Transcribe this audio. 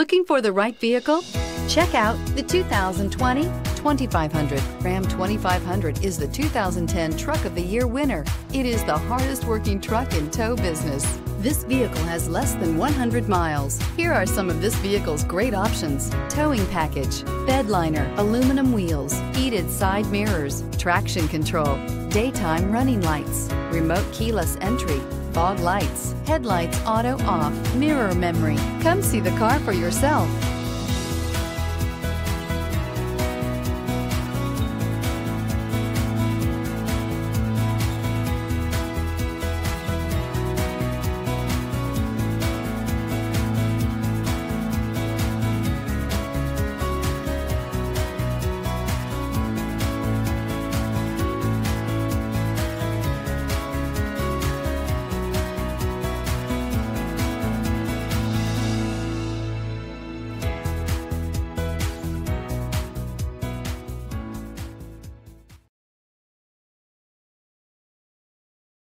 Looking for the right vehicle? Check out the 2020 2500. Ram 2500 is the 2010 Truck of the Year winner. It is the hardest working truck in tow business. This vehicle has less than 100 miles. Here are some of this vehicle's great options. Towing package, bed liner, aluminum wheels, heated side mirrors, traction control, daytime running lights, remote keyless entry, fog lights, headlights auto off, mirror memory. Come see the car for yourself.